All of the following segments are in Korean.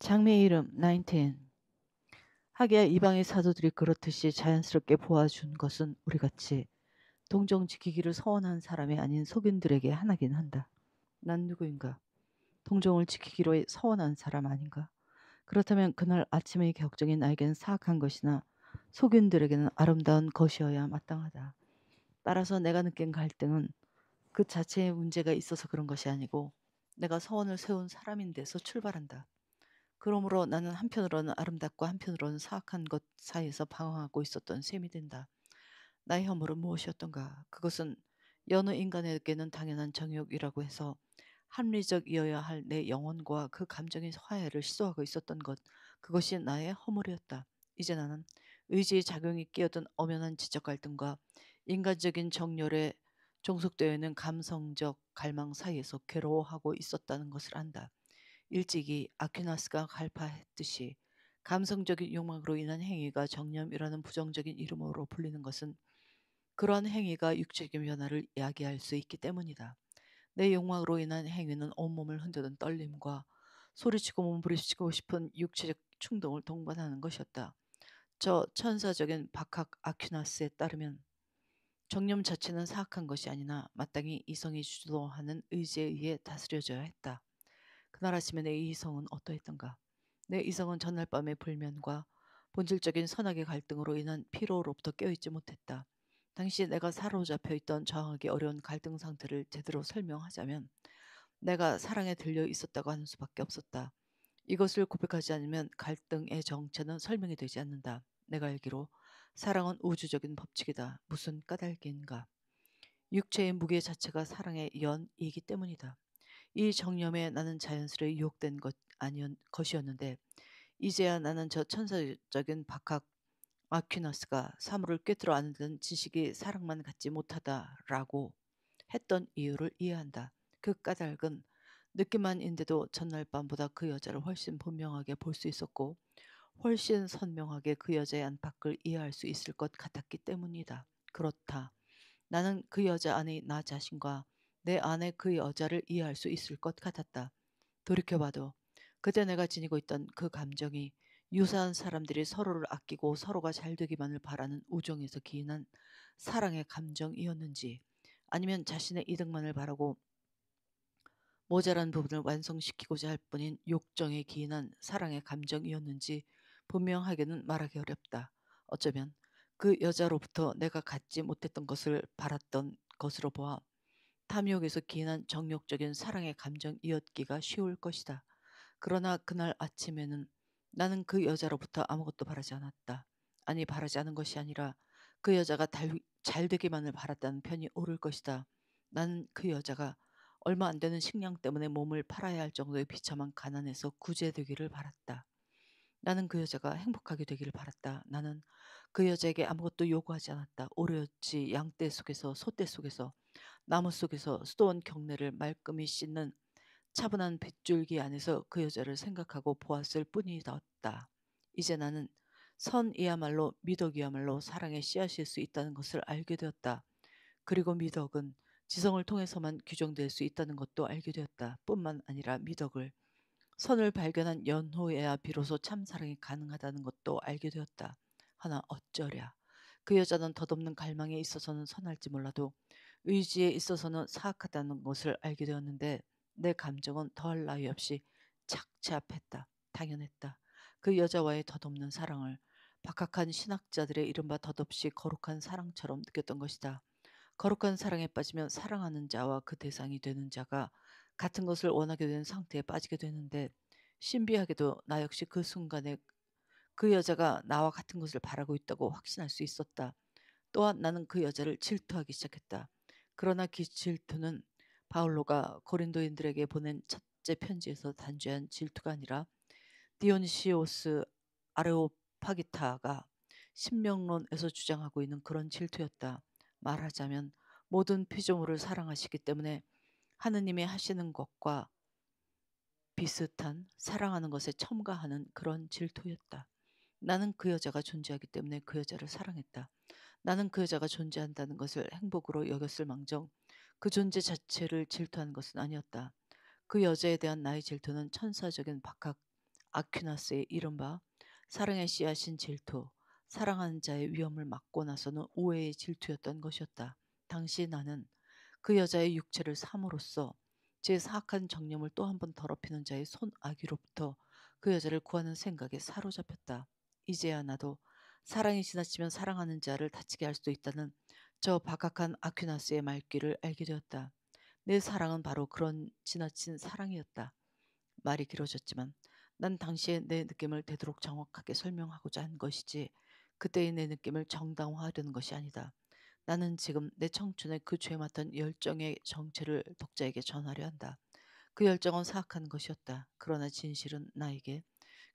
장미의 이름 19 하기야 이방의 사도들이 그렇듯이 자연스럽게 보아준 것은 우리같이 동정 지키기를 서원한 사람이 아닌 속인들에게 하나긴 한다. 난 누구인가? 동정을 지키기로 서원한 사람 아닌가? 그렇다면 그날 아침의 격정이 나에겐 사악한 것이나 속인들에게는 아름다운 것이어야 마땅하다. 따라서 내가 느낀 갈등은 그 자체에 문제가 있어서 그런 것이 아니고 내가 서원을 세운 사람인데서 출발한다. 그러므로 나는 한편으로는 아름답고 한편으로는 사악한 것 사이에서 방황하고 있었던 셈이 된다. 나의 허물은 무엇이었던가? 그것은 여느 인간에게는 당연한 정욕이라고 해서 합리적이어야 할 내 영혼과 그 감정의 화해를 시도하고 있었던 것, 그것이 나의 허물이었다. 이제 나는 의지의 작용이 끼어든 엄연한 지적 갈등과 인간적인 정열에 종속되어 있는 감성적 갈망 사이에서 괴로워하고 있었다는 것을 안다. 일찍이 아퀴나스가 갈파했듯이 감성적인 욕망으로 인한 행위가 정념이라는 부정적인 이름으로 불리는 것은 그러한 행위가 육체적인 변화를 야기할 수 있기 때문이다. 내 욕망으로 인한 행위는 온몸을 흔드는 떨림과 소리치고 몸부림치고 싶은 육체적 충동을 동반하는 것이었다. 저 천사적인 박학 아퀴나스에 따르면 정념 자체는 사악한 것이 아니나 마땅히 이성이 주도하는 의지에 의해 다스려져야 했다. 그날 아침에 내 이성은 어떠했던가? 내 이성은 전날 밤의 불면과 본질적인 선악의 갈등으로 인한 피로로부터 깨어있지 못했다. 당시 내가 사로잡혀 있던 저항하기 어려운 갈등 상태를 제대로 설명하자면 내가 사랑에 들려 있었다고 하는 수밖에 없었다. 이것을 고백하지 않으면 갈등의 정체는 설명이 되지 않는다. 내가 알기로 사랑은 우주적인 법칙이다. 무슨 까닭인가? 육체의 무게 자체가 사랑의 연이기 때문이다. 이 정념에 나는 자연스레 유혹된 것 아니었 것이었는데 이제야 나는 저 천사적인 박학 아퀴나스가 사물을 꿰뚫어 아는 듯 지식이 사랑만 갖지 못하다라고 했던 이유를 이해한다. 그 까닭은 느낌만인데도 전날 밤보다 그 여자를 훨씬 분명하게 볼 수 있었고 훨씬 선명하게 그 여자의 안팎을 이해할 수 있을 것 같았기 때문이다. 그렇다. 나는 그 여자 안에 나 자신과 내 안에 그 여자를 이해할 수 있을 것 같았다. 돌이켜봐도 그때 내가 지니고 있던 그 감정이 유사한 사람들이 서로를 아끼고 서로가 잘 되기만을 바라는 우정에서 기인한 사랑의 감정이었는지 아니면 자신의 이득만을 바라고 모자란 부분을 완성시키고자 할 뿐인 욕정에 기인한 사랑의 감정이었는지 분명하게는 말하기 어렵다. 어쩌면 그 여자로부터 내가 갖지 못했던 것을 바랐던 것으로 보아 탐욕에서 기인한 정욕적인 사랑의 감정이었기가 쉬울 것이다. 그러나 그날 아침에는 나는 그 여자로부터 아무것도 바라지 않았다. 아니 바라지 않은 것이 아니라 그 여자가 달, 잘 되기만을 바랐다는 편이 옳을 것이다. 나는 그 여자가 얼마 안 되는 식량 때문에 몸을 팔아야 할 정도의 비참한 가난에서 구제되기를 바랐다. 나는 그 여자가 행복하게 되기를 바랐다. 나는 그 여자에게 아무것도 요구하지 않았다. 오로지 양떼 속에서 소떼 속에서 나무 속에서 수도원 경내를 말끔히 씻는 차분한 빗줄기 안에서 그 여자를 생각하고 보았을 뿐이었다. 이제 나는 선이야말로 미덕이야말로 사랑의 씨앗일 수 있다는 것을 알게 되었다. 그리고 미덕은 지성을 통해서만 규정될 수 있다는 것도 알게 되었다. 뿐만 아니라 미덕을 선을 발견한 연호에야 비로소 참 사랑이 가능하다는 것도 알게 되었다. 하나 어쩌랴. 그 여자는 덧없는 갈망에 있어서는 선할지 몰라도 의지에 있어서는 사악하다는 것을 알게 되었는데 내 감정은 더할 나위 없이 착잡했다. 당연했다. 그 여자와의 덧없는 사랑을 박학한 신학자들의 이른바 덧없이 거룩한 사랑처럼 느꼈던 것이다. 거룩한 사랑에 빠지면 사랑하는 자와 그 대상이 되는 자가 같은 것을 원하게 되는 상태에 빠지게 되는데 신비하게도 나 역시 그 순간에 그 여자가 나와 같은 것을 바라고 있다고 확신할 수 있었다. 또한 나는 그 여자를 질투하기 시작했다. 그러나 그 질투는 바울로가 고린도인들에게 보낸 첫째 편지에서 단죄한 질투가 아니라 디온시오스 아레오파기타가 신명론에서 주장하고 있는 그런 질투였다. 말하자면 모든 피조물을 사랑하시기 때문에 하느님의 하시는 것과 비슷한 사랑하는 것에 첨가하는 그런 질투였다. 나는 그 여자가 존재하기 때문에 그 여자를 사랑했다. 나는 그 여자가 존재한다는 것을 행복으로 여겼을 망정 그 존재 자체를 질투하는 것은 아니었다. 그 여자에 대한 나의 질투는 천사적인 박학 아퀴나스의 이른바 사랑의 씨앗인 질투, 사랑하는 자의 위험을 막고 나서는 오해의 질투였던 것이었다. 당시 나는 그 여자의 육체를 삼으로써 제 사악한 정념을 또 한 번 더럽히는 자의 손아귀로부터 그 여자를 구하는 생각에 사로잡혔다. 이제야 나도 사랑이 지나치면 사랑하는 자를 다치게 할 수도 있다는 저 박학한 아퀴나스의 말귀를 알게 되었다. 내 사랑은 바로 그런 지나친 사랑이었다. 말이 길어졌지만 난 당시에 내 느낌을 되도록 정확하게 설명하고자 한 것이지 그때의 내 느낌을 정당화하려는 것이 아니다. 나는 지금 내 청춘의 그 죄 맡은 열정의 정체를 독자에게 전하려 한다. 그 열정은 사악한 것이었다. 그러나 진실은 나에게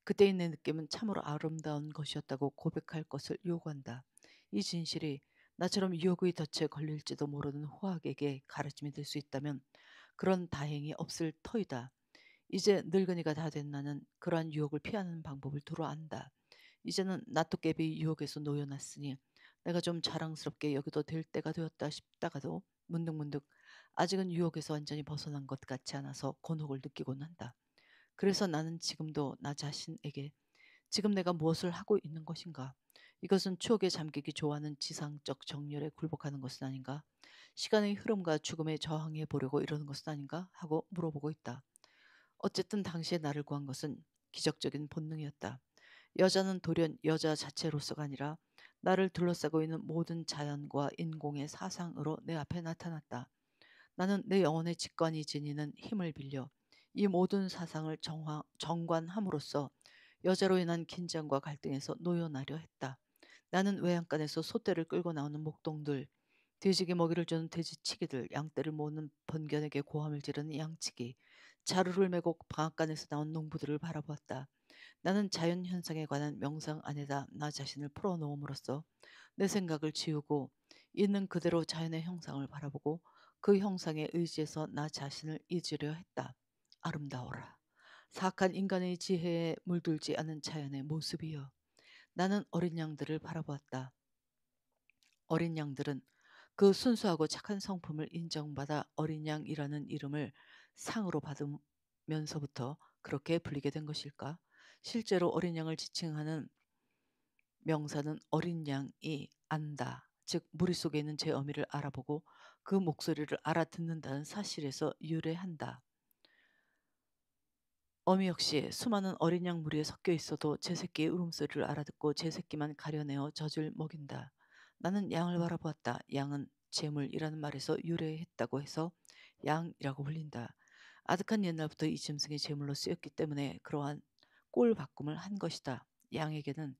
그때의 내 느낌은 참으로 아름다운 것이었다고 고백할 것을 요구한다. 이 진실이 나처럼 유혹의 덫에 걸릴지도 모르는 후학에게 가르침이 될 수 있다면 그런 다행이 없을 터이다. 이제 늙은이가 다 된 나는 그러한 유혹을 피하는 방법을 두루 안다. 이제는 나토깨비 유혹에서 놓여놨으니 내가 좀 자랑스럽게 여기도 될 때가 되었다 싶다가도 문득문득 아직은 유혹에서 완전히 벗어난 것 같지 않아서 곤혹을 느끼곤 한다. 그래서 나는 지금도 나 자신에게 지금 내가 무엇을 하고 있는 것인가? 이것은 추억에 잠기기 좋아하는 지상적 정열에 굴복하는 것은 아닌가? 시간의 흐름과 죽음에 저항해 보려고 이러는 것은 아닌가? 하고 물어보고 있다. 어쨌든 당시에 나를 구한 것은 기적적인 본능이었다. 여자는 돌연 여자 자체로서가 아니라 나를 둘러싸고 있는 모든 자연과 인공의 사상으로 내 앞에 나타났다. 나는 내 영혼의 직관이 지니는 힘을 빌려 이 모든 사상을 정화, 정관함으로써 여자로 인한 긴장과 갈등에서 놓여나려 했다. 나는 외양간에서 소떼를 끌고 나오는 목동들, 돼지에게 먹이를 주는 돼지치기들, 양떼를 모으는 번견에게 고함을 지르는 양치기, 자루를 메고 방앗간에서 나온 농부들을 바라보았다. 나는 자연 현상에 관한 명상 안에다 나 자신을 풀어놓음으로써 내 생각을 지우고 있는 그대로 자연의 형상을 바라보고 그 형상에 의지해서 나 자신을 잊으려 했다. 아름다워라. 사악한 인간의 지혜에 물들지 않은 자연의 모습이여. 나는 어린 양들을 바라보았다. 어린 양들은 그 순수하고 착한 성품을 인정받아 어린 양이라는 이름을 상으로 받으면서부터 그렇게 불리게 된 것일까? 실제로 어린 양을 지칭하는 명사는 어린 양이 안다. 즉 무릿속에 있는 제 어미를 알아보고 그 목소리를 알아듣는다는 사실에서 유래한다. 어미 역시 수많은 어린 양 무리에 섞여 있어도 제 새끼의 울음소리를 알아듣고 제 새끼만 가려내어 젖을 먹인다. 나는 양을 바라보았다. 양은 재물이라는 말에서 유래했다고 해서 양이라고 불린다. 아득한 옛날부터 이 짐승이 재물로 쓰였기 때문에 그러한 꼴 바꿈을 한 것이다. 양에게는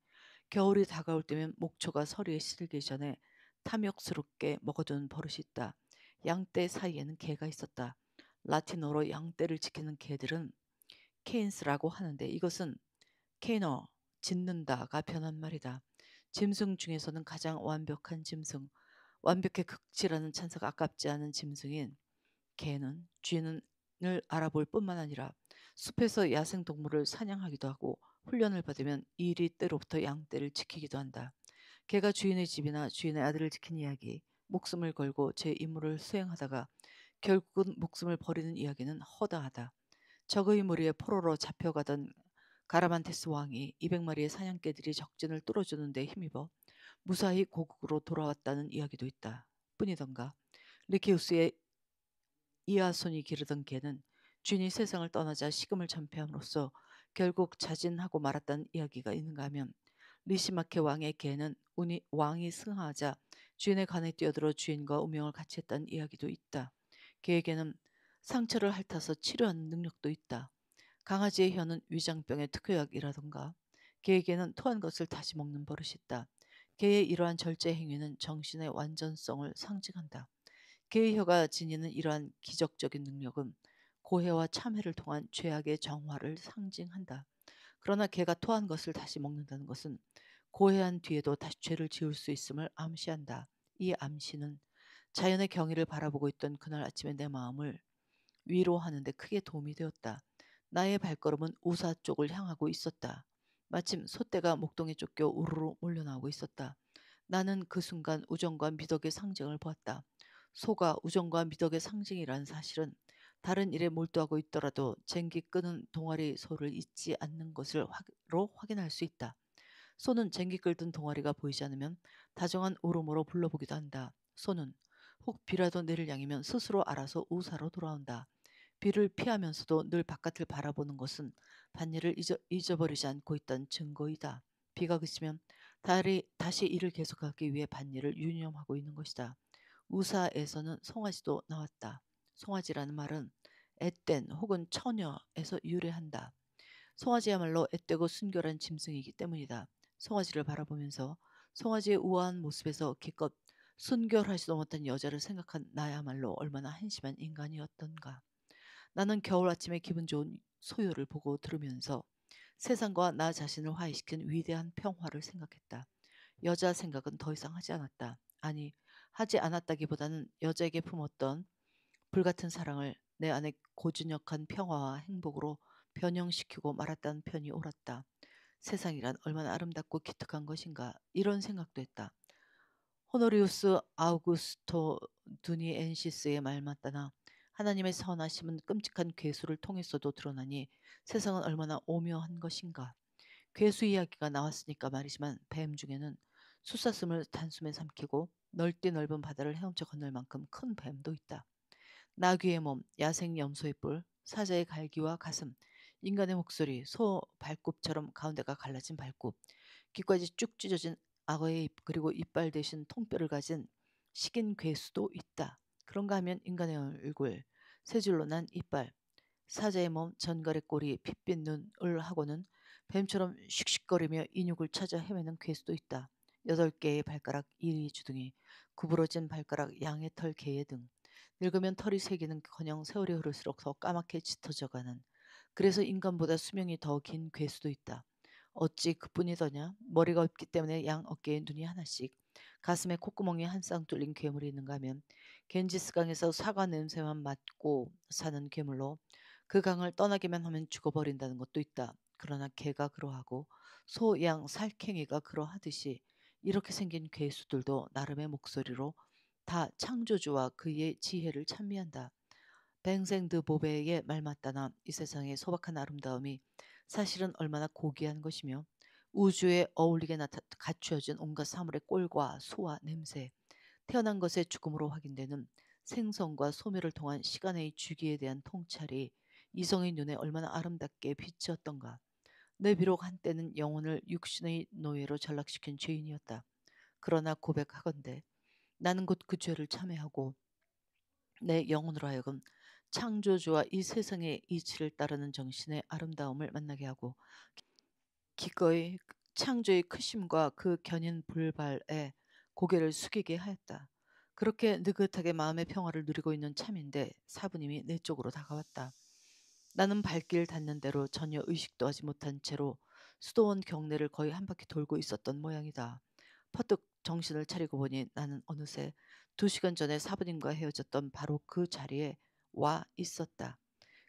겨울이 다가올 때면 목초가 서리에 실기 전에 탐욕스럽게 먹어두는 버릇이 있다. 양떼 사이에는 개가 있었다. 라틴어로 양떼를 지키는 개들은 케인스라고 하는데 이것은 케이너, 짓는다가 변한 말이다. 짐승 중에서는 가장 완벽한 짐승, 완벽해 극치라는 찬사가 아깝지 않은 짐승인 개는 주인을 알아볼 뿐만 아니라 숲에서 야생 동물을 사냥하기도 하고 훈련을 받으면 이리 때로부터 양떼를 지키기도 한다. 개가 주인의 집이나 주인의 아들을 지킨 이야기, 목숨을 걸고 제 임무를 수행하다가 결국은 목숨을 버리는 이야기는 허다하다. 적의 무리에 포로로 잡혀가던 가라만테스 왕이 200마리의 사냥개들이 적진을 뚫어주는 데 힘입어 무사히 고국으로 돌아왔다는 이야기도 있다. 뿐이던가 리키우스의 이아손이 기르던 개는 주인이 세상을 떠나자 식음을 전폐함으로써 결국 자진하고 말았다는 이야기가 있는가 하면 리시마케 왕의 개는 운이, 왕이 승하하자 주인의 간에 뛰어들어 주인과 운명을 같이 했다는 이야기도 있다. 개에게는 상처를 핥아서 치료하는 능력도 있다. 강아지의 혀는 위장병의 특효약이라던가 개에게는 토한 것을 다시 먹는 버릇이 있다. 개의 이러한 절제 행위는 정신의 완전성을 상징한다. 개의 혀가 지니는 이러한 기적적인 능력은 고해와 참회를 통한 죄악의 정화를 상징한다. 그러나 개가 토한 것을 다시 먹는다는 것은 고해한 뒤에도 다시 죄를 지을 수 있음을 암시한다. 이 암시는 자연의 경의를 바라보고 있던 그날 아침에 내 마음을 위로하는 데 크게 도움이 되었다. 나의 발걸음은 우사 쪽을 향하고 있었다. 마침 소떼가 목동에 쫓겨 우르르 몰려나오고 있었다. 나는 그 순간 우정과 미덕의 상징을 보았다. 소가 우정과 미덕의 상징이라는 사실은 다른 일에 몰두하고 있더라도 쟁기 끄는 동아리 소를 잊지 않는 것으로 확인할 수 있다. 소는 쟁기 끌던 동아리가 보이지 않으면 다정한 울음으로 불러보기도 한다. 소는 혹 비라도 내릴 양이면 스스로 알아서 우사로 돌아온다. 비를 피하면서도 늘 바깥을 바라보는 것은 반일을 잊어, 잊어버리지 않고 있다는 증거이다. 비가 그치면 달이 다시 일을 계속하기 위해 반일을 유념하고 있는 것이다. 우사에서는 송아지도 나왔다. 송아지라는 말은 앳된 혹은 처녀에서 유래한다. 송아지야말로 앳되고 순결한 짐승이기 때문이다. 송아지를 바라보면서 송아지의 우아한 모습에서 기껏 순결하지도 못한 여자를 생각한 나야말로 얼마나 한심한 인간이었던가. 나는 겨울 아침에 기분 좋은 소요를 보고 들으면서 세상과 나 자신을 화해시킨 위대한 평화를 생각했다. 여자 생각은 더 이상 하지 않았다. 아니, 하지 않았다기보다는 여자에게 품었던 불같은 사랑을 내 안에 고즈넉한 평화와 행복으로 변형시키고 말았다는 편이 옳았다. 세상이란 얼마나 아름답고 기특한 것인가 이런 생각도 했다. 호노리우스 아우구스토 두니 엔시스의 말 맞다나 하나님의 선하심은 끔찍한 괴수를 통해서도 드러나니 세상은 얼마나 오묘한 것인가. 괴수 이야기가 나왔으니까 말이지만 뱀 중에는 숫사슴을 단숨에 삼키고 넓디 넓은 바다를 헤엄쳐 건널 만큼 큰 뱀도 있다. 나귀의 몸, 야생 염소의 뿔, 사자의 갈기와 가슴, 인간의 목소리, 소 발굽처럼 가운데가 갈라진 발굽, 귀까지 쭉 찢어진 악어의 입 그리고 이빨 대신 통뼈를 가진 식인 괴수도 있다. 그런가 하면 인간의 얼굴, 세 줄로 난 이빨, 사자의 몸, 전갈의 꼬리, 핏빛 눈을 하고는 뱀처럼 씩씩거리며 인육을 찾아 헤매는 괴수도 있다. 여덟 개의 발가락, 이리 주둥이, 구부러진 발가락, 양의 털, 개의 등. 늙으면 털이 새기는커녕 세월이 흐를수록 더 까맣게 짙어져가는 그래서 인간보다 수명이 더 긴 괴수도 있다. 어찌 그뿐이더냐? 머리가 없기 때문에 양 어깨에 눈이 하나씩, 가슴에 콧구멍에 한쌍 뚫린 괴물이 있는가 하면 겐지스강에서 사과 냄새만 맡고 사는 괴물로 그 강을 떠나기만 하면 죽어버린다는 것도 있다. 그러나 개가 그러하고 소, 양, 살쾡이가 그러하듯이 이렇게 생긴 괴수들도 나름의 목소리로 다 창조주와 그의 지혜를 찬미한다. 뱅생드 보베의 말 맞다나 이 세상의 소박한 아름다움이 사실은 얼마나 고귀한 것이며 우주에 어울리게 나타 갖추어진 온갖 사물의 꼴과 소와 냄새, 태어난 것의 죽음으로 확인되는 생성과 소멸을 통한 시간의 주기에 대한 통찰이 이성의 눈에 얼마나 아름답게 비치었던가. 내 비록 한때는 영혼을 육신의 노예로 전락시킨 죄인이었다. 그러나 고백하건대 나는 곧 그 죄를 참회하고 내 영혼으로 하여금 창조주와 이 세상의 이치를 따르는 정신의 아름다움을 만나게 하고 기꺼이 창조의 크심과 그 견인 불발에 고개를 숙이게 하였다. 그렇게 느긋하게 마음의 평화를 누리고 있는 참인데 사부님이 내 쪽으로 다가왔다. 나는 발길 닿는 대로 전혀 의식도 하지 못한 채로 수도원 경내를 거의 한 바퀴 돌고 있었던 모양이다. 퍼뜩 정신을 차리고 보니 나는 어느새 두 시간 전에 사부님과 헤어졌던 바로 그 자리에 와 있었다.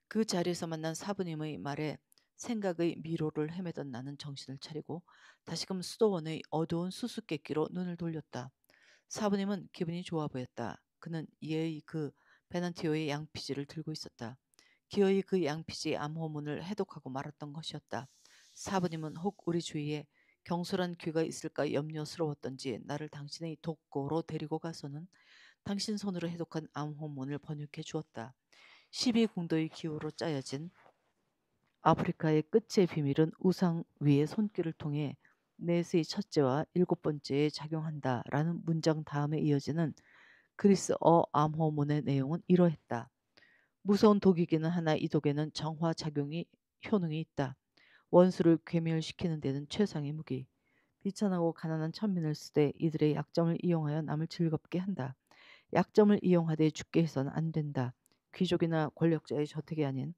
그 자리에서 만난 사부님의 말에 생각의 미로를 헤매던 나는 정신을 차리고 다시금 수도원의 어두운 수수께끼로 눈을 돌렸다. 사부님은 기분이 좋아 보였다. 그는 예의 그 베난티오의 양피지를 들고 있었다. 기어이 그 양피지 암호문을 해독하고 말았던 것이었다. 사부님은 혹 우리 주위에 경솔한 귀가 있을까 염려스러웠던지 나를 당신의 독고로 데리고 가서는 당신 손으로 해독한 암호문을 번역해 주었다. 12궁도의 기호로 짜여진 아프리카의 끝의 비밀은 우상 위의 손길을 통해 넷의 첫째와 일곱 번째에 작용한다라는 문장 다음에 이어지는 그리스어 암호문의 내용은 이러했다. 무서운 독이기는 하나 이 독에는 정화 작용이 효능이 있다. 원수를 괴멸시키는 데는 최상의 무기. 비천하고 가난한 천민을 쓰되 이들의 약점을 이용하여 남을 즐겁게 한다. 약점을 이용하되 죽게 해서는 안 된다. 귀족이나 권력자의 저택이 아닌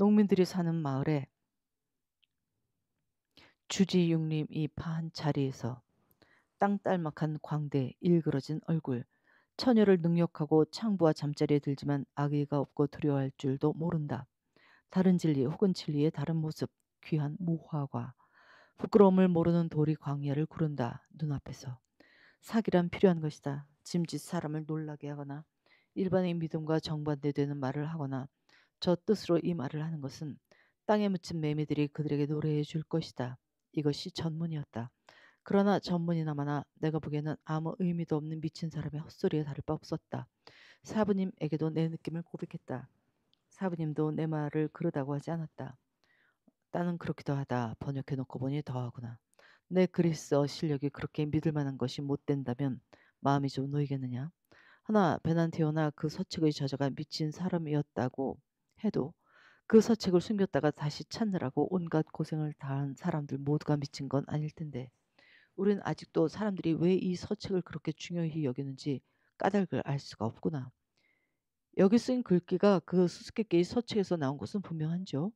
농민들이 사는 마을에 주지육림이 파한 자리에서 땅딸막한 광대, 일그러진 얼굴, 처녀를 능욕하고 창부와 잠자리에 들지만 악의가 없고 두려워할 줄도 모른다. 다른 진리 혹은 진리의 다른 모습, 귀한 무화과, 부끄러움을 모르는 돌이 광야를 구른다. 눈앞에서. 사기란 필요한 것이다. 짐짓 사람을 놀라게 하거나 일반의 믿음과 정반대되는 말을 하거나 저 뜻으로 이 말을 하는 것은 땅에 묻힌 매미들이 그들에게 노래해 줄 것이다. 이것이 전문이었다. 그러나 전문이나마나 내가 보기에는 아무 의미도 없는 미친 사람의 헛소리에 다를 바 없었다. 사부님에게도 내 느낌을 고백했다. 사부님도 내 말을 그러다고 하지 않았다. 나는 그렇기도 하다. 번역해 놓고 보니 더하구나. 내 그리스어 실력이 그렇게 믿을 만한 것이 못 된다면 마음이 좀 놓이겠느냐? 하나 베난티오나 그 서책의 저자가 미친 사람이었다고 해도 그 서책을 숨겼다가 다시 찾느라고 온갖 고생을 다한 사람들 모두가 미친 건 아닐 텐데 우린 아직도 사람들이 왜 이 서책을 그렇게 중요히 여기는지 까닭을 알 수가 없구나. 여기 쓰인 글귀가 그 수수께끼의 서책에서 나온 것은 분명한죠.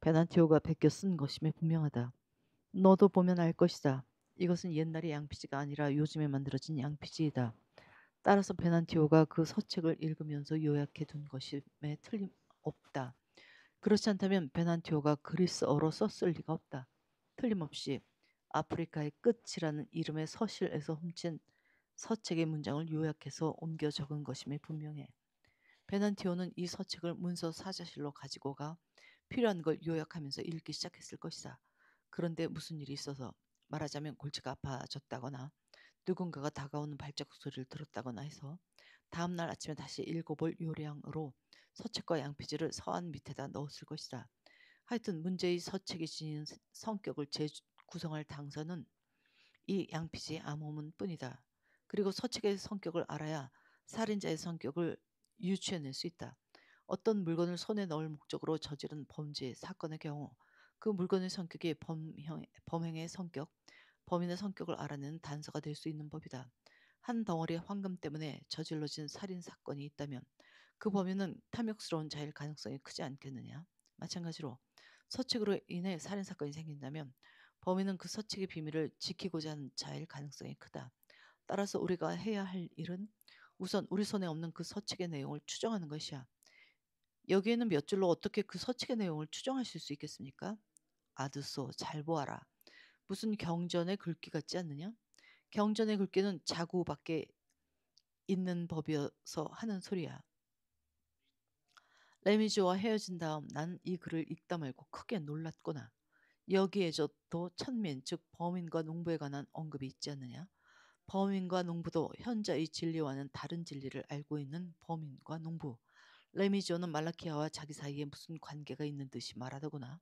베난티오가 베껴 쓴 것임에 분명하다. 너도 보면 알 것이다. 이것은 옛날의 양피지가 아니라 요즘에 만들어진 양피지이다. 따라서 베난티오가 그 서책을 읽으면서 요약해 둔 것임에 틀림 없다. 그렇지 않다면 베난티오가 그리스어로 썼을 리가 없다. 틀림없이 아프리카의 끝이라는 이름의 서실에서 훔친 서책의 문장을 요약해서 옮겨 적은 것임에 분명해. 베난티오는 이 서책을 문서 사자실로 가지고 가 필요한 걸 요약하면서 읽기 시작했을 것이다. 그런데 무슨 일이 있어서 말하자면 골치가 아파졌다거나 누군가가 다가오는 발자국 소리를 들었다거나 해서 다음날 아침에 다시 읽어볼 요량으로 서책과 양피지를 서안 밑에다 넣었을 것이다. 하여튼 문제의 서책이 지닌 성격을 재구성할 당선은 이 양피지의 암호문 뿐이다. 그리고 서책의 성격을 알아야 살인자의 성격을 유추해낼 수 있다. 어떤 물건을 손에 넣을 목적으로 저지른 범죄 사건의 경우 그 물건의 성격이 범형, 범행의 성격, 범인의 성격을 알아내는 단서가 될 수 있는 법이다. 한 덩어리 황금 때문에 저질러진 살인 사건이 있다면 그 범인은 탐욕스러운 자일 가능성이 크지 않겠느냐? 마찬가지로 서책으로 인해 살인 사건이 생긴다면 범인은 그 서책의 비밀을 지키고자 하는 자일 가능성이 크다. 따라서 우리가 해야 할 일은 우선 우리 손에 없는 그 서책의 내용을 추정하는 것이야. 여기에는 몇 줄로 어떻게 그 서책의 내용을 추정하실 수 있겠습니까? 아드소 잘 보아라. 무슨 경전의 글귀 같지 않느냐? 경전의 글귀는 자구밖에 있는 법이어서 하는 소리야. 레미즈와 헤어진 다음 난 이 글을 읽다 말고 크게 놀랐구나. 여기에저도 천민 즉 범인과 농부에 관한 언급이 있지 않느냐? 범인과 농부도 현자의 진리와는 다른 진리를 알고 있는 범인과 농부. 레미지오는 말라키아와 자기 사이에 무슨 관계가 있는 듯이 말하더구나.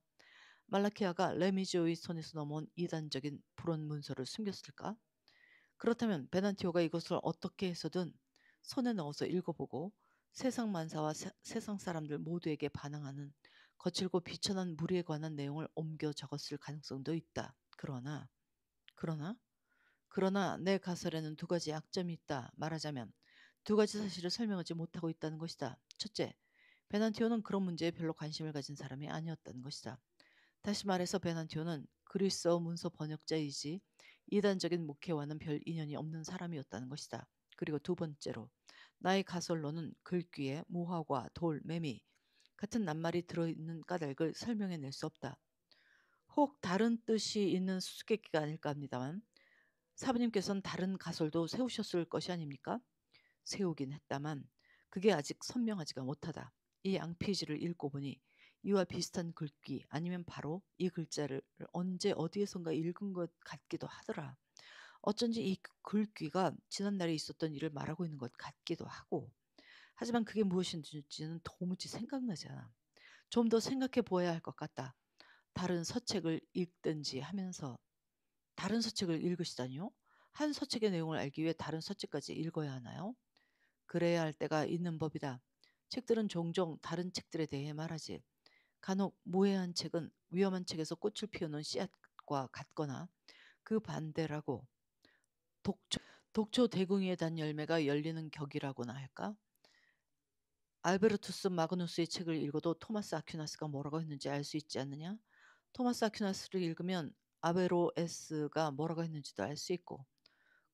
말라키아가 레미지오의 손에서 넘어온 이단적인 불온 문서를 숨겼을까? 그렇다면 베난티오가 이것을 어떻게 해서든 손에 넣어서 읽어보고 세상 만사와 세, 세상 사람들 모두에게 반항하는 거칠고 비천한 무리에 관한 내용을 옮겨 적었을 가능성도 있다. 그러나 그러나 그러나 내 가설에는 두 가지 약점이 있다. 말하자면 두 가지 사실을 설명하지 못하고 있다는 것이다. 첫째, 베난티오는 그런 문제에 별로 관심을 가진 사람이 아니었다는 것이다. 다시 말해서 베난티오는 그리스어 문서 번역자이지 이단적인 목회와는 별 인연이 없는 사람이었다는 것이다. 그리고 두 번째로 나의 가설로는 글귀에 모화과 돌, 매미 같은 낱말이 들어있는 까닭을 설명해낼 수 없다. 혹 다른 뜻이 있는 수수께끼가 아닐까 합니다만 사부님께서는 다른 가설도 세우셨을 것이 아닙니까? 세우긴 했다만 그게 아직 선명하지가 못하다. 이 양피지를 읽고 보니 이와 비슷한 글귀 아니면 바로 이 글자를 언제 어디에선가 읽은 것 같기도 하더라. 어쩐지 이 글귀가 지난날에 있었던 일을 말하고 있는 것 같기도 하고 하지만 그게 무엇인지는 도무지 생각나지 않아. 좀 더 생각해 보아야 할 것 같다. 다른 서책을 읽든지 하면서 다른 서책을 읽으시다니요? 한 서책의 내용을 알기 위해 다른 서책까지 읽어야 하나요? 그래야 할 때가 있는 법이다. 책들은 종종 다른 책들에 대해 말하지. 간혹 모해한 책은 위험한 책에서 꽃을 피우는 씨앗과 같거나 그 반대라고 독초, 독초 대궁이에 단 열매가 열리는 격이라고나 할까? 알베르투스 마그누스의 책을 읽어도 토마스 아퀴나스가 뭐라고 했는지 알 수 있지 않느냐? 토마스 아퀴나스를 읽으면 아베로에스가 뭐라고 했는지도 알 수 있고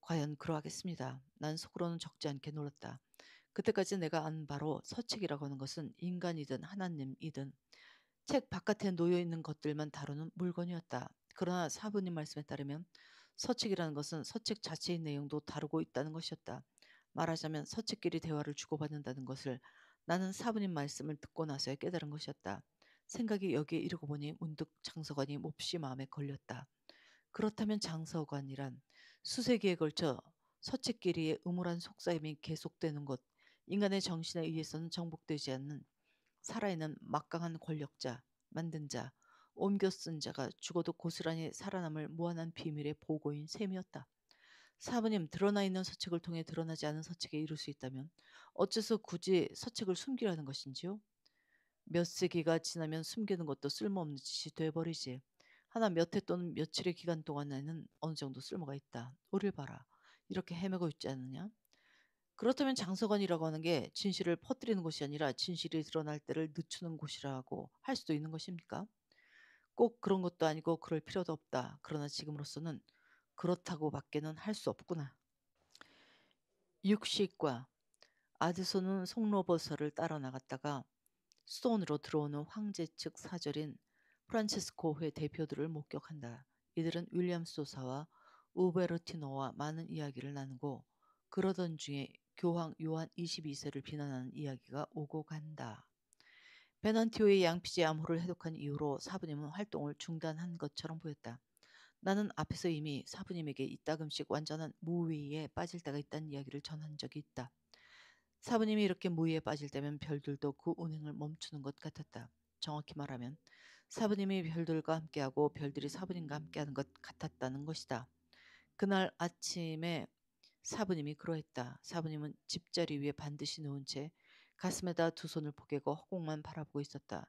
과연 그러하겠습니다. 난 속으로는 적지 않게 놀랐다. 그때까지 내가 안 바로 서책이라고 하는 것은 인간이든 하나님이든 책 바깥에 놓여 있는 것들만 다루는 물건이었다. 그러나 사부님 말씀에 따르면 서책이라는 것은 서책 자체의 내용도 다루고 있다는 것이었다. 말하자면 서책끼리 대화를 주고받는다는 것을 나는 사부님 말씀을 듣고 나서야 깨달은 것이었다. 생각이 여기에 이르고 보니 문득 장서관이 몹시 마음에 걸렸다. 그렇다면 장서관이란 수세기에 걸쳐 서책끼리의 음울한 속삭임이 계속되는 곳, 인간의 정신에 의해서는 정복되지 않는 살아있는 막강한 권력자, 만든 자, 옮겨 쓴 자가 죽어도 고스란히 살아남을 무한한 비밀의 보고인 셈이었다. 사부님 드러나 있는 서책을 통해 드러나지 않은 서책에 이룰 수 있다면 어째서 굳이 서책을 숨기라는 것인지요? 몇 세기가 지나면 숨기는 것도 쓸모없는 짓이 돼버리지. 하나 몇 해 또는 며칠의 기간 동안에는 어느 정도 쓸모가 있다. 우릴 봐라. 이렇게 헤매고 있지 않느냐? 그렇다면 장서관이라고 하는 게 진실을 퍼뜨리는 곳이 아니라 진실이 드러날 때를 늦추는 곳이라고 할 수도 있는 것입니까? 꼭 그런 것도 아니고 그럴 필요도 없다. 그러나 지금으로서는 그렇다고 밖에는 할 수 없구나. 육식과 아드소는 송로버서를 따라 나갔다가 수돈으로 들어오는 황제 측 사절인 프란체스코회 대표들을 목격한다. 이들은 윌리엄 소사와 우베르티노와 많은 이야기를 나누고 그러던 중에 교황 요한 22세를 비난하는 이야기가 오고 간다. 베넌티오의 양피지 암호를 해독한 이후로 사부님은 활동을 중단한 것처럼 보였다. 나는 앞에서 이미 사부님에게 이따금씩 완전한 무위에 빠질 때가 있다는 이야기를 전한 적이 있다. 사부님이 이렇게 무위에 빠질 때면 별들도 그 운행을 멈추는 것 같았다. 정확히 말하면 사부님이 별들과 함께하고 별들이 사부님과 함께하는 것 같았다는 것이다. 그날 아침에 사부님이 그러했다. 사부님은 집자리 위에 반드시 누운 채 가슴에다 두 손을 포개고 허공만 바라보고 있었다.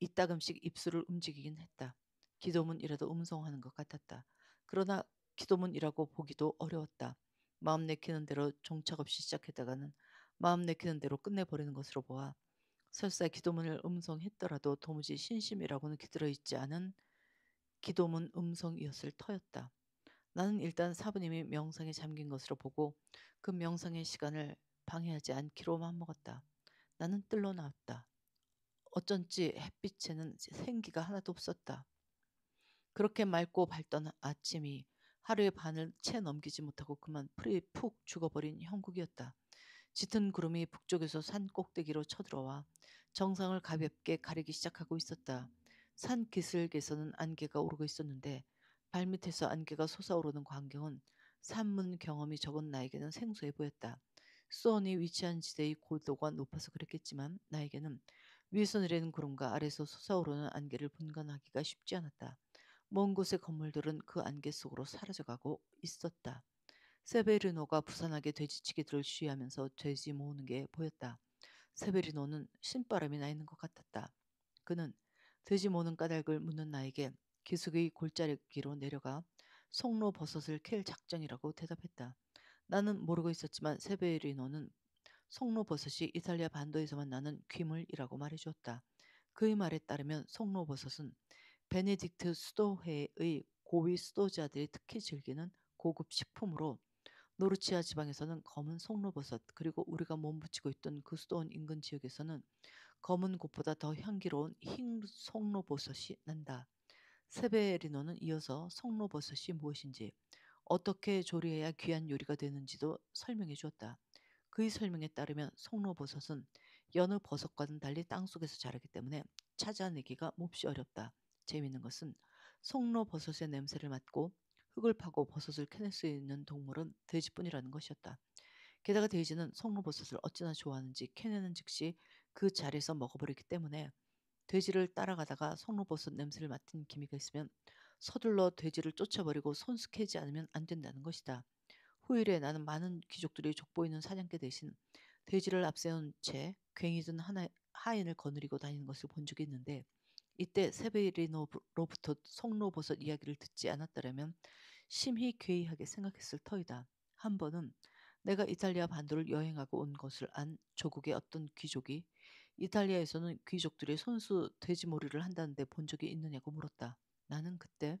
이따금씩 입술을 움직이긴 했다. 기도문이라도 음성하는 것 같았다. 그러나 기도문이라고 보기도 어려웠다. 마음 내키는 대로 종착 없이 시작했다가는 마음 내키는 대로 끝내버리는 것으로 보아 설사 기도문을 음성했더라도 도무지 신심이라고는 기들어 있지 않은 기도문 음성이었을 터였다. 나는 일단 사부님이 명상에 잠긴 것으로 보고 그 명상의 시간을 방해하지 않기로 맘먹었다. 나는 뜰로 나왔다. 어쩐지 햇빛에는 생기가 하나도 없었다. 그렇게 맑고 밝던 아침이 하루의 반을 채 넘기지 못하고 그만 풀이 푹 죽어버린 형국이었다. 짙은 구름이 북쪽에서 산 꼭대기로 쳐들어와 정상을 가볍게 가리기 시작하고 있었다. 산 기슭에서는 안개가 오르고 있었는데 발밑에서 안개가 솟아오르는 광경은 산문 경험이 적은 나에게는 생소해 보였다. 수원이 위치한 지대의 고도가 높아서 그랬겠지만 나에게는 위에서 내리는 구름과 아래서 솟아오르는 안개를 분간하기가 쉽지 않았다. 먼 곳의 건물들은 그 안개 속으로 사라져가고 있었다. 세베리노가 부산하게 돼지치기들을 쉬하면서 돼지 모으는 게 보였다. 세베리노는 신바람이 나 있는 것 같았다. 그는 돼지 모는 까닭을 묻는 나에게 기숙의 골짜기로 내려가 송로 버섯을 캘 작정이라고 대답했다. 나는 모르고 있었지만 세베리노는 송로 버섯이 이탈리아 반도에서만 나는 귀물이라고 말해주었다. 그의 말에 따르면 송로 버섯은 베네딕트 수도회의 고위 수도자들이 특히 즐기는 고급 식품으로 노르치아 지방에서는 검은 송로버섯 그리고 우리가 몸붙이고 있던 그 수도원 인근 지역에서는 검은 곳보다 더 향기로운 흰 송로버섯이 난다. 세베리노는 이어서 송로버섯이 무엇인지 어떻게 조리해야 귀한 요리가 되는지도 설명해 주었다. 그의 설명에 따르면 송로버섯은 여느 버섯과는 달리 땅속에서 자라기 때문에 찾아내기가 몹시 어렵다. 재미있는 것은 송로버섯의 냄새를 맡고 흙을 파고 버섯을 캐낼 수 있는 동물은 돼지뿐이라는 것이었다. 게다가 돼지는 송로버섯을 어찌나 좋아하는지 캐내는 즉시 그 자리에서 먹어버리기 때문에 돼지를 따라가다가 송로버섯 냄새를 맡은 기미가 있으면 서둘러 돼지를 쫓아버리고 손수 캐지 않으면 안 된다는 것이다. 후일에 나는 많은 귀족들이 족보이는 사냥개 대신 돼지를 앞세운 채 괭이든 하나, 하인을 거느리고 다니는 것을 본 적이 있는데 이때 세베리노로부터 송로버섯 이야기를 듣지 않았더라면 심히 괴이하게 생각했을 터이다. 한 번은 내가 이탈리아 반도를 여행하고 온 것을 안 조국의 어떤 귀족이 이탈리아에서는 귀족들이 손수 돼지머리를 한다는데 본 적이 있느냐고 물었다. 나는 그때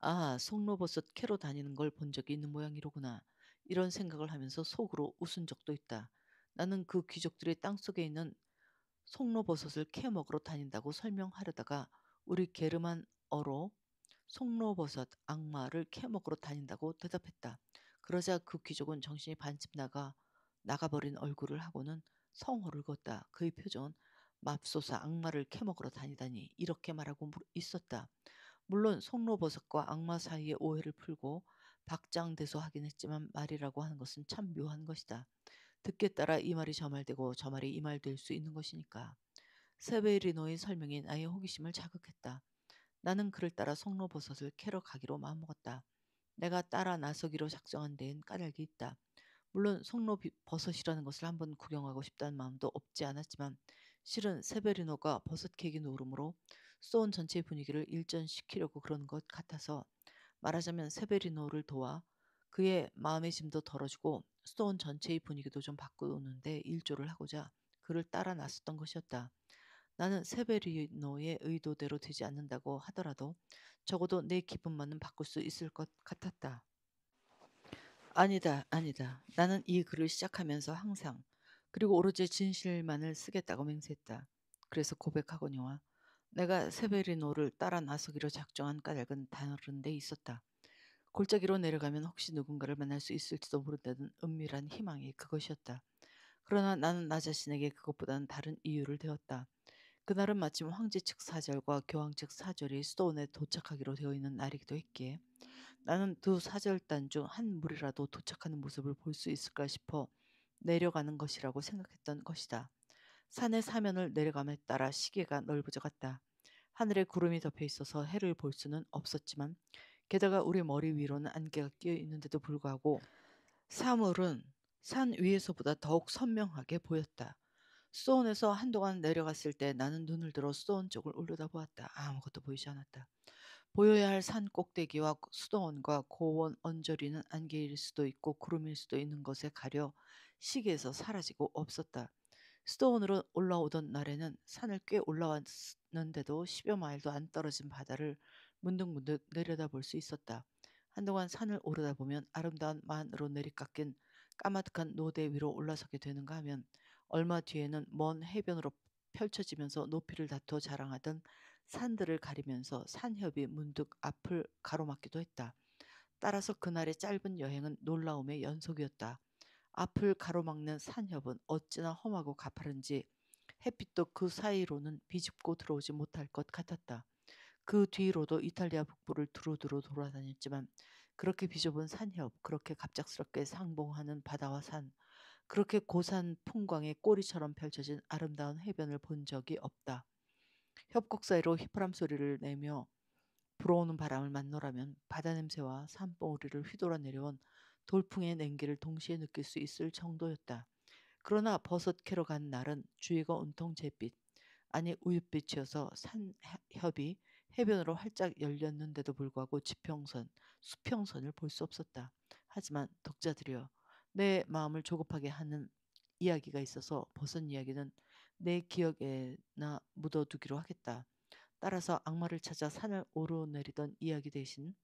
아, 송로버섯 캐러 다니는 걸 본 적이 있는 모양이로구나. 이런 생각을 하면서 속으로 웃은 적도 있다. 나는 그 귀족들의 땅속에 있는 송로버섯을 캐 먹으러 다닌다고 설명하려다가 우리 게르만 어로 송로버섯 악마를 캐 먹으러 다닌다고 대답했다. 그러자 그 귀족은 정신이 반쯤 나가 나가버린 얼굴을 하고는 성호를 걷다. 그의 표정은 맙소사 악마를 캐먹으러 다니다니 이렇게 말하고 있었다. 물론 송로버섯과 악마 사이의 오해를 풀고 박장대소 하긴 했지만 말이라고 하는 것은 참 묘한 것이다. 듣게 따라 이 말이 저 말되고 저 말이 이 말 될 수 있는 것이니까. 세베리노의 설명이 나의 호기심을 자극했다. 나는 그를 따라 송로버섯을 캐러 가기로 마음먹었다. 내가 따라 나서기로 작정한 데엔 까닭이 있다. 물론 송로버섯이라는 것을 한번 구경하고 싶다는 마음도 없지 않았지만 실은 세베리노가 버섯 캐기 노름으로 소온 전체의 분위기를 일전시키려고 그런 것 같아서 말하자면 세베리노를 도와 그의 마음의 짐도 덜어주고 스톤 전체의 분위기도 좀 바꾸는데 일조를 하고자 그를 따라 나섰던 것이었다. 나는 세베리노의 의도대로 되지 않는다고 하더라도 적어도 내 기분만은 바꿀 수 있을 것 같았다. 아니다, 아니다. 나는 이 글을 시작하면서 항상 그리고 오로지 진실만을 쓰겠다고 맹세했다. 그래서 고백하거니와 내가 세베리노를 따라 나서기로 작정한 까닭은 다른 데 있었다. 골짜기로 내려가면 혹시 누군가를 만날 수 있을지도 모른다는 은밀한 희망이 그것이었다. 그러나 나는 나 자신에게 그것보다는 다른 이유를 대었다. 그날은 마침 황제 측 사절과 교황 측 사절이 수도원에 도착하기로 되어 있는 날이기도 했기에 나는 두 사절단 중 한 무리라도 도착하는 모습을 볼 수 있을까 싶어 내려가는 것이라고 생각했던 것이다. 산의 사면을 내려감에 따라 시계가 넓어져 갔다. 하늘에 구름이 덮여 있어서 해를 볼 수는 없었지만 게다가 우리 머리 위로는 안개가 끼어 있는데도 불구하고 사물은 산 위에서보다 더욱 선명하게 보였다. 수도원에서 한동안 내려갔을 때 나는 눈을 들어 수도원 쪽을 올려다보았다. 아무것도 보이지 않았다. 보여야 할 산 꼭대기와 수도원과 고원 언저리는 안개일 수도 있고 구름일 수도 있는 것에 가려 시계에서 사라지고 없었다. 수도원으로 올라오던 날에는 산을 꽤 올라왔는데도 10여 마일도 안 떨어진 바다를 문득문득 내려다볼 수 있었다. 한동안 산을 오르다 보면 아름다운 만으로 내리깎인 까마득한 노대 위로 올라서게 되는가 하면 얼마 뒤에는 먼 해변으로 펼쳐지면서 높이를 다투어 자랑하던 산들을 가리면서 산협이 문득 앞을 가로막기도 했다. 따라서 그날의 짧은 여행은 놀라움의 연속이었다. 앞을 가로막는 산협은 어찌나 험하고 가파른지 햇빛도 그 사이로는 비집고 들어오지 못할 것 같았다. 그 뒤로도 이탈리아 북부를 두루두루 돌아다녔지만 그렇게 비좁은 산협, 그렇게 갑작스럽게 상봉하는 바다와 산, 그렇게 고산 풍광의 꼬리처럼 펼쳐진 아름다운 해변을 본 적이 없다. 협곡 사이로 휘파람 소리를 내며 불어오는 바람을 만노라면 바다 냄새와 산봉우리를 휘돌아 내려온 돌풍의 냉기를 동시에 느낄 수 있을 정도였다. 그러나 버섯 캐러 간 날은 주위가 온통 잿빛, 아니 우윳빛이어서 산협이 해변으로 활짝 열렸는데도 불구하고 지평선, 수평선을 볼 수 없었다. 하지만 독자들이여, 내 마음을 조급하게 하는 이야기가 있어서 버섯 이야기는 내 기억에나 묻어두기로 하겠다. 따라서 악마를 찾아 산을 오르내리던 이야기 대신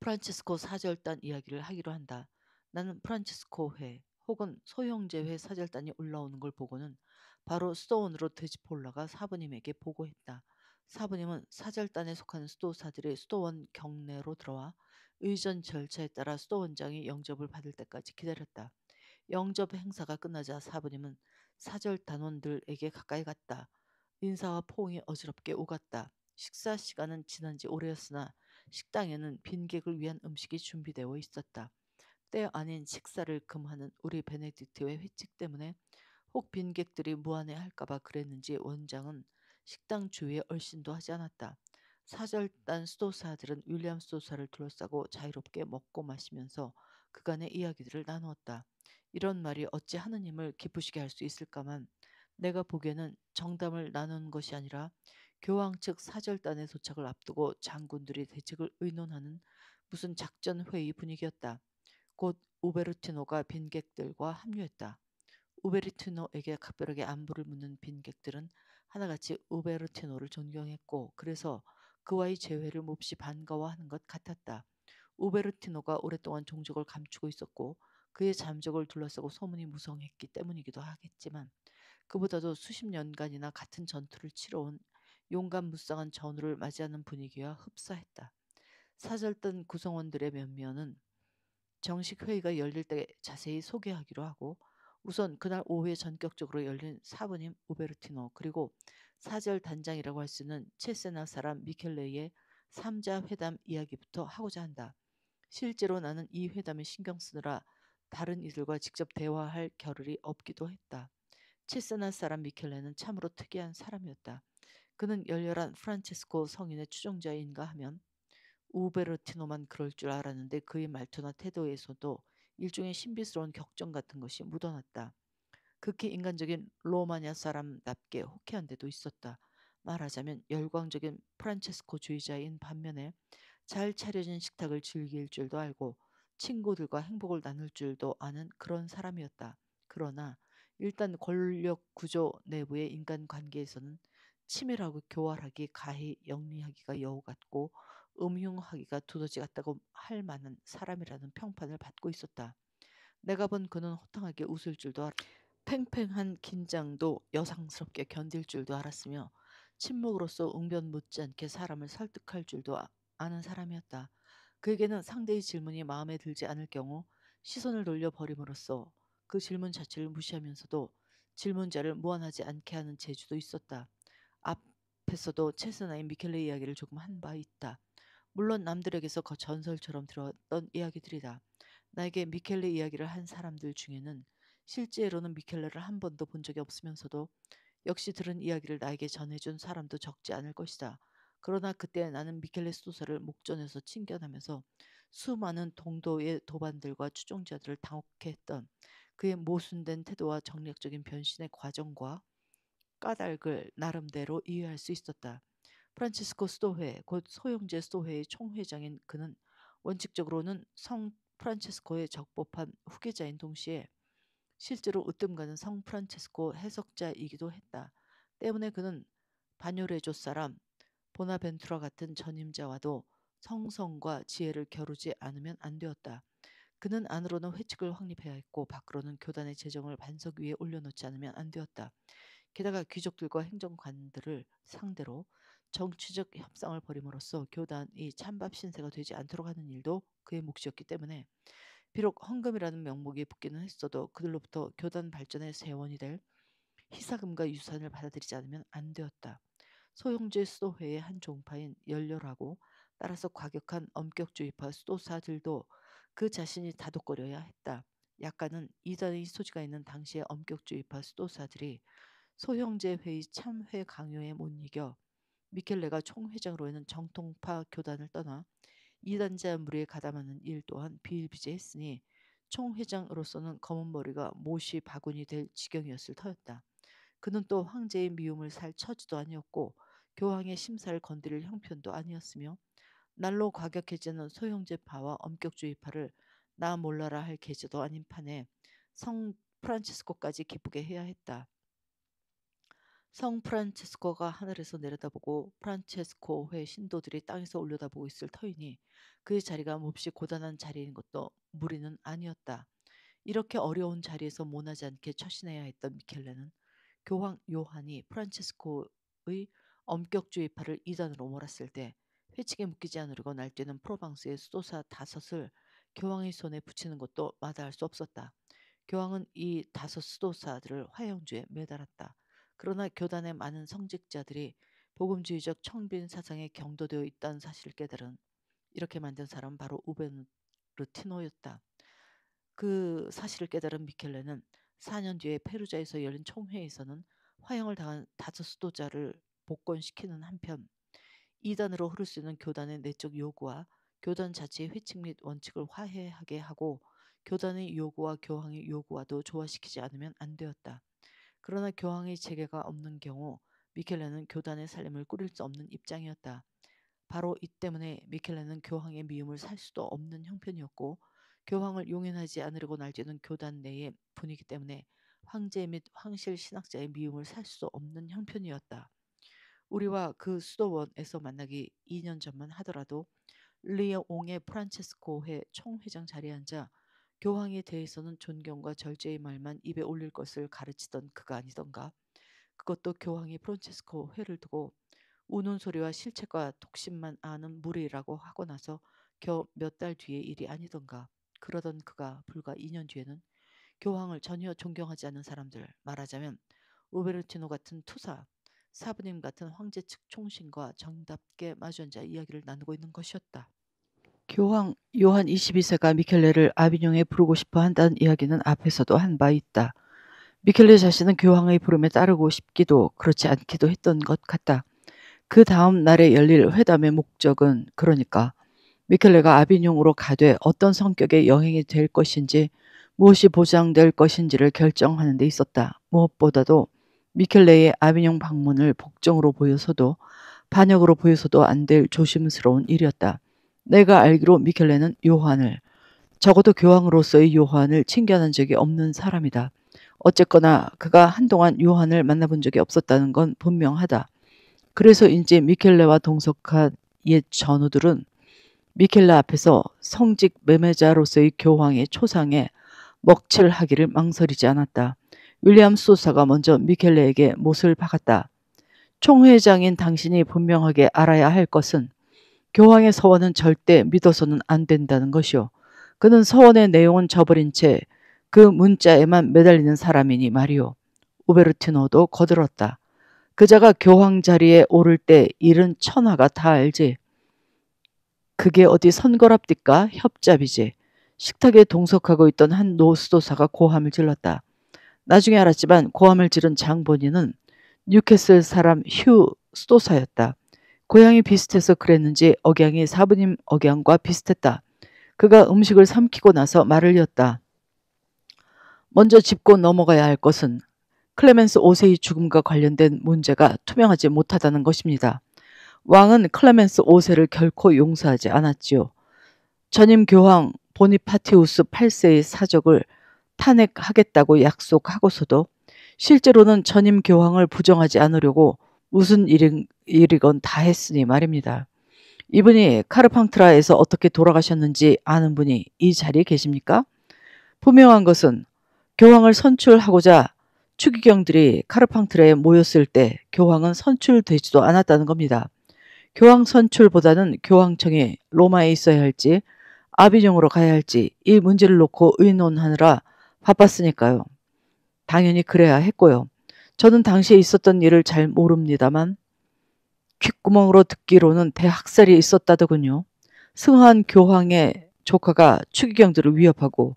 프란치스코 사절단 이야기를 하기로 한다. 나는 프란치스코 회 혹은 소형제 회 사절단이 올라오는 걸 보고는 바로 수도원으로 되짚어 올라가 사부님에게 보고했다. 사부님은 사절단에 속하는 수도사들이 수도원 경내로 들어와 의전 절차에 따라 수도원장이 영접을 받을 때까지 기다렸다. 영접 행사가 끝나자 사부님은 사절 단원들에게 가까이 갔다. 인사와 포옹이 어지럽게 오갔다. 식사 시간은 지난 지 오래였으나 식당에는 빈객을 위한 음식이 준비되어 있었다. 때 아닌 식사를 금하는 우리 베네딕트의 회칙 때문에 혹 빈객들이 무안해 할까봐 그랬는지 원장은 식당 주위에 얼씬도 하지 않았다. 사절단 수도사들은 윌리엄 수도사를 둘러싸고 자유롭게 먹고 마시면서 그간의 이야기들을 나누었다. 이런 말이 어찌 하느님을 기쁘시게 할 수 있을까만 내가 보기에는 정담을 나눈 것이 아니라 교황 측 사절단의 도착을 앞두고 장군들이 대책을 의논하는 무슨 작전 회의 분위기였다. 곧 우베르티노가 빈객들과 합류했다. 우베르티노에게 각별하게 안부를 묻는 빈객들은 하나같이 우베르티노를 존경했고 그래서 그와의 재회를 몹시 반가워하는 것 같았다. 우베르티노가 오랫동안 종족을 감추고 있었고 그의 잠적을 둘러싸고 소문이 무성했기 때문이기도 하겠지만 그보다도 수십 년간이나 같은 전투를 치러온 용감 무쌍한 전우를 맞이하는 분위기와 흡사했다. 사절단 구성원들의 면면은 정식 회의가 열릴 때 자세히 소개하기로 하고 우선 그날 오후에 전격적으로 열린 사부님 우베르티노 그리고 사절 단장이라고 할 수 있는 체세나 사람 미켈레의 삼자 회담 이야기부터 하고자 한다. 실제로 나는 이 회담에 신경 쓰느라 다른 이들과 직접 대화할 겨를이 없기도 했다. 체세나 사람 미켈레는 참으로 특이한 사람이었다. 그는 열렬한 프란체스코 성인의 추종자인가 하면 우베르티노만 그럴 줄 알았는데 그의 말투나 태도에서도 일종의 신비스러운 격정 같은 것이 묻어났다. 극히 인간적인 로마냐 사람답게 호쾌한 데도 있었다. 말하자면 열광적인 프란체스코주의자인 반면에 잘 차려진 식탁을 즐길 줄도 알고 친구들과 행복을 나눌 줄도 아는 그런 사람이었다. 그러나 일단 권력 구조 내부의 인간 관계에서는 치밀하고 교활하기 가히 영리하기가 여우 같고 음흉하기가 두더지 같다고 할 만한 사람이라는 평판을 받고 있었다. 내가 본 그는 호탕하게 웃을 줄도 알... 팽팽한 긴장도 여상스럽게 견딜 줄도 알았으며 침묵으로서 응변 묻지 않게 사람을 설득할 줄도 아, 아는 사람이었다. 그에게는 상대의 질문이 마음에 들지 않을 경우 시선을 돌려 버림으로써 그 질문 자체를 무시하면서도 질문자를 무한하지 않게 하는 재주도 있었다. 앞에서도 체스나의 미켈레 이야기를 조금 한 바 있다. 물론 남들에게서 그 전설처럼 들었던 이야기들이다. 나에게 미켈레 이야기를 한 사람들 중에는 실제로는 미켈레를 한 번도 본 적이 없으면서도 역시 들은 이야기를 나에게 전해준 사람도 적지 않을 것이다. 그러나 그때 나는 미켈레 소설을 목전에서 친견하면서 수많은 동도의 도반들과 추종자들을 당혹해 했던 그의 모순된 태도와 정략적인 변신의 과정과 까닭을 나름대로 이해할 수 있었다. 프란치스코 스토회, 곧 소용제 스토회의 총회장인 그는 원칙적으로는 성 프란체스코의 적법한 후계자인 동시에 실제로 으뜸가는 성 프란체스코 해석자이기도 했다. 때문에 그는 바뇨레조 사람 보나벤투라 같은 전임자와도 성성과 지혜를 겨루지 않으면 안 되었다. 그는 안으로는 회칙을 확립해야 했고 밖으로는 교단의 재정을 반석 위에 올려놓지 않으면 안 되었다. 게다가 귀족들과 행정관들을 상대로 정치적 협상을 벌임으로써 교단이 찬밥 신세가 되지 않도록 하는 일도 그의 몫이었기 때문에 비록 헌금이라는 명목이 붙기는 했어도 그들로부터 교단 발전의 세원이 될 희사금과 유산을 받아들이지 않으면 안 되었다. 소용제 수도회의 한 종파인 열렬하고 따라서 과격한 엄격주의파 수도사들도 그 자신이 다독거려야 했다. 약간은 이단의 소지가 있는 당시의 엄격주의파 수도사들이 소형제 회의 참회 강요에 못 이겨 미켈레가 총회장으로는 정통파 교단을 떠나 이단자 무리에 가담하는 일 또한 비일비재했으니 총회장으로서는 검은 머리가 못이 바구니 될 지경이었을 터였다. 그는 또 황제의 미움을 살 처지도 아니었고 교황의 심사를 건드릴 형편도 아니었으며 날로 과격해지는 소형제파와 엄격주의파를 나 몰라라 할 계제도 아닌 판에 성 프란치스코까지 기쁘게 해야 했다. 성 프란체스코가 하늘에서 내려다보고 프란체스코회 신도들이 땅에서 올려다보고 있을 터이니 그의 자리가 몹시 고단한 자리인 것도 무리는 아니었다. 이렇게 어려운 자리에서 모나지 않게 처신해야 했던 미켈레는 교황 요한이 프란체스코의 엄격주의파를 이단으로 몰았을 때 회칙에 묶이지 않으려고 날뛰는 프로방스의 수도사 다섯을 교황의 손에 붙이는 것도 마다할 수 없었다. 교황은 이 다섯 수도사들을 화형주에 매달았다. 그러나 교단의 많은 성직자들이 복음주의적 청빈 사상에 경도되어 있다는 사실을 깨달은 이렇게 만든 사람은 바로 우베르티노였다. 그 사실을 깨달은 미켈레는 4년 뒤에 페루자에서 열린 총회에서는 화형을 당한 다섯 수도자를 복권시키는 한편 이단으로 흐를 수 있는 교단의 내적 요구와 교단 자체의 회칙 및 원칙을 화해하게 하고 교단의 요구와 교황의 요구와도 조화시키지 않으면 안 되었다. 그러나 교황의 체계가 없는 경우 미켈레는 교단의 살림을 꾸릴 수 없는 입장이었다. 바로 이 때문에 미켈레는 교황의 미움을 살 수도 없는 형편이었고 교황을 용인하지 않으려고 날뛰는 교단 내의 분위기 때문에 황제 및 황실 신학자의 미움을 살수 없는 형편이었다. 우리와 그 수도원에서 만나기 2년 전만 하더라도 리옹의 프란체스코회 총회장 자리에 앉아 교황에 대해서는 존경과 절제의 말만 입에 올릴 것을 가르치던 그가 아니던가. 그것도 교황이 프란체스코 회를 두고 우는 소리와 실책과 독심만 아는 무리라고 하고 나서 겨 몇 달 뒤의 일이 아니던가. 그러던 그가 불과 2년 뒤에는 교황을 전혀 존경하지 않는 사람들, 말하자면 우베르티노 같은 투사, 사부님 같은 황제 측 총신과 정답게 마주앉아 이야기를 나누고 있는 것이었다. 교황 요한 22세가 미켈레를 아비뇽에 부르고 싶어 한다는 이야기는 앞에서도 한 바 있다. 미켈레 자신은 교황의 부름에 따르고 싶기도 그렇지 않기도 했던 것 같다. 그 다음 날에 열릴 회담의 목적은 그러니까 미켈레가 아비뇽으로 가되 어떤 성격의 여행이 될 것인지 무엇이 보장될 것인지를 결정하는 데 있었다. 무엇보다도 미켈레의 아비뇽 방문을 복정으로 보여서도 반역으로 보여서도 안 될 조심스러운 일이었다. 내가 알기로 미켈레는 요한을 적어도 교황으로서의 요한을 칭견한 적이 없는 사람이다. 어쨌거나 그가 한동안 요한을 만나본 적이 없었다는 건 분명하다. 그래서인지 미켈레와 동석한 옛 전우들은 미켈레 앞에서 성직 매매자로서의 교황의 초상에 먹칠하기를 망설이지 않았다. 윌리엄 소사가 먼저 미켈레에게 못을 박았다. 총회장인 당신이 분명하게 알아야 할 것은 교황의 서원은 절대 믿어서는 안 된다는 것이오. 그는 서원의 내용은 저버린 채 그 문자에만 매달리는 사람이니 말이오. 우베르티노도 거들었다. 그자가 교황 자리에 오를 때 일은 천하가 다 알지. 그게 어디 선거랍디까 협잡이지. 식탁에 동석하고 있던 한 노수도사가 고함을 질렀다. 나중에 알았지만 고함을 지른 장본인은 뉴캐슬 사람 휴 수도사였다. 고향이 비슷해서 그랬는지 억양이 사부님 억양과 비슷했다. 그가 음식을 삼키고 나서 말을 이었다. 먼저 짚고 넘어가야 할 것은 클레멘스 5세의 죽음과 관련된 문제가 투명하지 못하다는 것입니다. 왕은 클레멘스 5세를 결코 용서하지 않았지요. 전임 교황 보니파티우스 8세의 사적을 탄핵하겠다고 약속하고서도 실제로는 전임 교황을 부정하지 않으려고 무슨 일인, 일이건 다 했으니 말입니다. 이분이 카르팡트라에서 어떻게 돌아가셨는지 아는 분이 이 자리에 계십니까? 분명한 것은 교황을 선출하고자 추기경들이 카르팡트레에 모였을 때 교황은 선출되지도 않았다는 겁니다. 교황 선출보다는 교황청이 로마에 있어야 할지 아비뇽으로 가야 할지 이 문제를 놓고 의논하느라 바빴으니까요. 당연히 그래야 했고요. 저는 당시에 있었던 일을 잘 모릅니다만 귓구멍으로 듣기로는 대학살이 있었다더군요. 승한 교황의 조카가 추기경들을 위협하고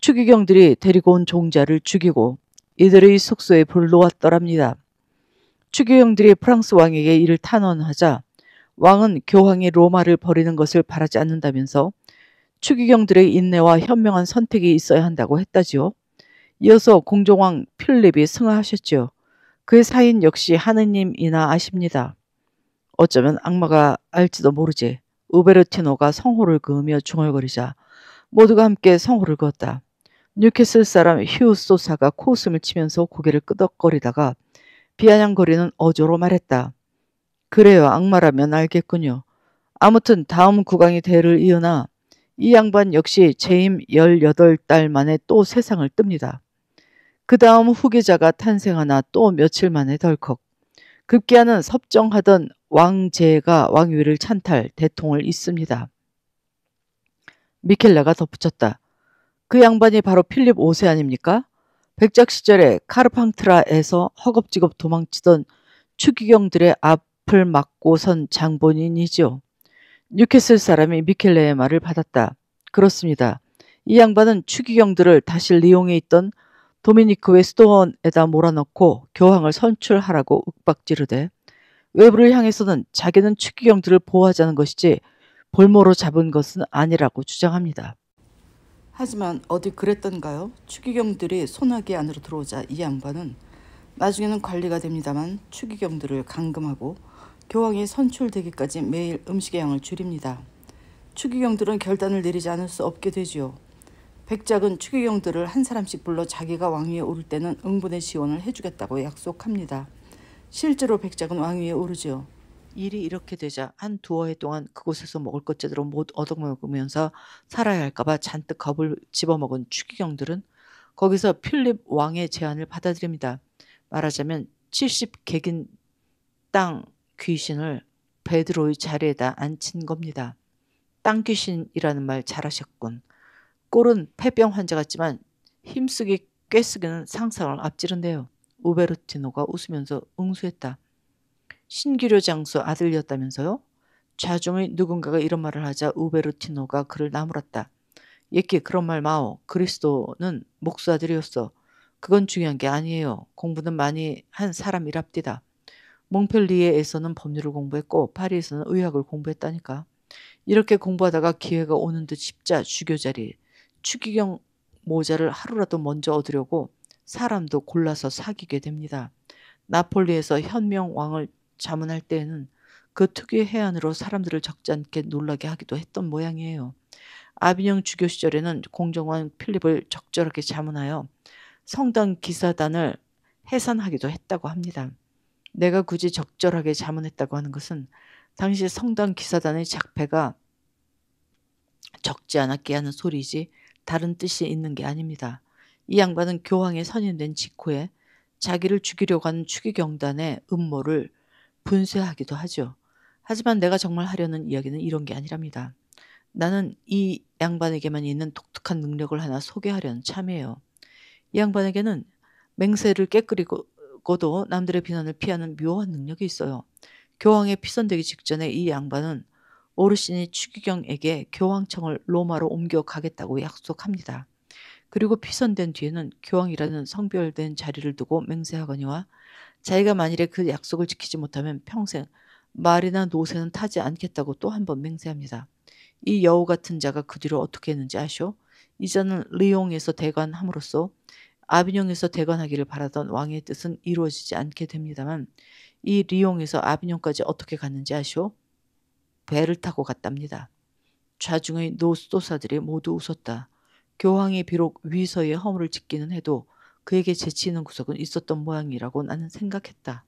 추기경들이 데리고 온 종자를 죽이고 이들의 숙소에 불을 놓았더랍니다. 추기경들이 프랑스 왕에게 이를 탄원하자 왕은 교황이 로마를 버리는 것을 바라지 않는다면서 추기경들의 인내와 현명한 선택이 있어야 한다고 했다지요. 이어서 공종왕 필립이 승하하셨지요. 그의 사인 역시 하느님이나 아십니다. 어쩌면 악마가 알지도 모르지. 우베르티노가 성호를 그으며 중얼거리자 모두가 함께 성호를 그었다. 뉴캐슬 사람 휴 소사가 코웃음을 치면서 고개를 끄덕거리다가 비아냥거리는 어조로 말했다. 그래요. 악마라면 알겠군요. 아무튼 다음 국왕이 대를 이으나 이 양반 역시 재임 18달 만에 또 세상을 뜹니다. 그 다음 후계자가 탄생하나 또 며칠 만에 덜컥. 급기야는 섭정하던 왕제가 왕위를 찬탈 대통을 잇습니다. 미켈라가 덧붙였다. 그 양반이 바로 필립 5세 아닙니까? 백작 시절에 카르팡트라에서 허겁지겁 도망치던 추기경들의 앞을 막고 선 장본인이지요. 뉴캐슬 사람이 미켈레의 말을 받았다. 그렇습니다. 이 양반은 추기경들을 다시 리옹에 있던 도미니크 웨스토원에다 몰아넣고 교황을 선출하라고 윽박지르되 외부를 향해서는 자기는 추기경들을 보호하자는 것이지 볼모로 잡은 것은 아니라고 주장합니다. 하지만 어디 그랬던가요? 추기경들이 소나기 안으로 들어오자 이 양반은 나중에는 관리가 됩니다만 추기경들을 감금하고 교황이 선출되기까지 매일 음식의 양을 줄입니다. 추기경들은 결단을 내리지 않을 수 없게 되지요. 백작은 추기경들을 한 사람씩 불러 자기가 왕위에 오를 때는 응분의 지원을 해주겠다고 약속합니다. 실제로 백작은 왕위에 오르지요. 일이 이렇게 되자 한 두어 해 동안 그곳에서 먹을 것 제대로 못 얻어먹으면서 살아야 할까봐 잔뜩 겁을 집어먹은 추기경들은 거기서 필립 왕의 제안을 받아들입니다. 말하자면 70객인 땅 귀신을 베드로의 자리에다 앉힌 겁니다. 땅 귀신이라는 말 잘하셨군. 꼴은 폐병 환자 같지만 힘쓰기 꿰쓰기는 상상을 앞지른대요. 우베르티노가 웃으면서 응수했다. 신기료 장수 아들이었다면서요? 좌중의 누군가가 이런 말을 하자 우베르티노가 그를 나무랐다. 예끼 그런 말 마오. 그리스도는 목수 아들이었어. 그건 중요한 게 아니에요. 공부는 많이 한 사람이랍디다. 몽펠리에에서는 법률을 공부했고 파리에서는 의학을 공부했다니까. 이렇게 공부하다가 기회가 오는 듯 십자 주교자리 추기경 모자를 하루라도 먼저 얻으려고 사람도 골라서 사귀게 됩니다. 나폴리에서 현명 왕을 자문할 때에는 그 특유의 해안으로 사람들을 적지 않게 놀라게 하기도 했던 모양이에요. 아비뇽 주교 시절에는 공정왕 필립을 적절하게 자문하여 성당 기사단을 해산하기도 했다고 합니다. 내가 굳이 적절하게 자문했다고 하는 것은 당시 성당 기사단의 작패가 적지 않았게 하는 소리지 다른 뜻이 있는 게 아닙니다. 이 양반은 교황에 선임된 직후에 자기를 죽이려고 하는 추기경단의 음모를 분쇄하기도 하죠. 하지만 내가 정말 하려는 이야기는 이런 게 아니랍니다. 나는 이 양반에게만 있는 독특한 능력을 하나 소개하려는 참이에요. 이 양반에게는 맹세를 깨끗이고 도 남들의 비난을 피하는 묘한 능력이 있어요. 교황에 피선되기 직전에 이 양반은 오르신이 추기경에게 교황청을 로마로 옮겨 가겠다고 약속합니다. 그리고 피선된 뒤에는 교황이라는 성별된 자리를 두고 맹세하거니와 자기가 만일에 그 약속을 지키지 못하면 평생 말이나 노새는 타지 않겠다고 또 한 번 맹세합니다. 이 여우 같은 자가 그 뒤로 어떻게 했는지 아시오? 이자는 리옹에서 대관함으로써 아비뇽에서 대관하기를 바라던 왕의 뜻은 이루어지지 않게 됩니다만 이 리옹에서 아비뇽까지 어떻게 갔는지 아시오? 배를 타고 갔답니다. 좌중의 노스도사들이 모두 웃었다. 교황이 비록 위서의 허물을 짓기는 해도 그에게 재치 있는 구석은 있었던 모양이라고 나는 생각했다.